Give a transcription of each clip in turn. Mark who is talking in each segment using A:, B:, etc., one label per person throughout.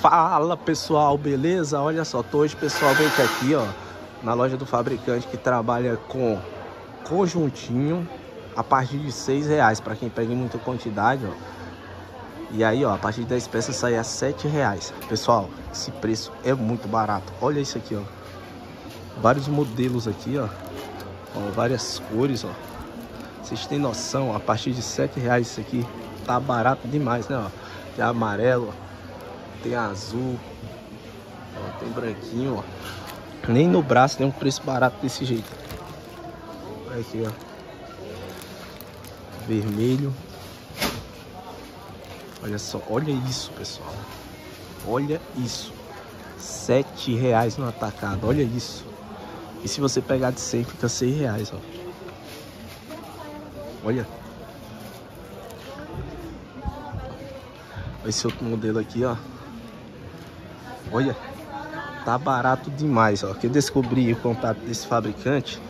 A: Fala pessoal, beleza? Olha só, tô hoje pessoalmente aqui, ó, na loja do fabricante que trabalha com conjuntinho a partir de seis reais para quem pega em muita quantidade, ó. E aí, ó, a partir de 10 peças sai a sete reais. Pessoal, esse preço é muito barato. Olha isso aqui, ó. Vários modelos aqui, ó. ó várias cores, ó. Vocês têm noção, a partir de sete reais isso aqui tá barato demais, né, ó. Tem amarelo, ó tem azul, ó, tem branquinho, ó. Nem no braço tem um preço barato desse jeito. Aqui, ó. Vermelho. Olha só, olha isso, pessoal. Olha isso. Sete reais no atacado, olha isso. E se você pegar de 100, fica seis reais, ó. Olha. Esse outro modelo aqui, ó. Olha, tá barato demais, ó. Que eu descobri o contato desse fabricante.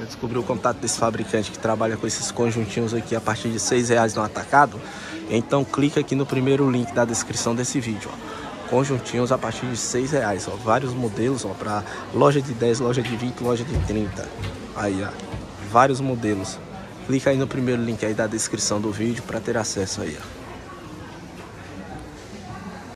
A: Eu descobri o contato desse fabricante que trabalha com esses conjuntinhos aqui a partir de seis reais no atacado. Então clica aqui no primeiro link da descrição desse vídeo, ó. Conjuntinhos a partir de seis reais, ó. Vários modelos, ó, para loja de 10, loja de 20, loja de 30. Aí, ó. Vários modelos. Clica aí no primeiro link aí da descrição do vídeo para ter acesso aí, ó.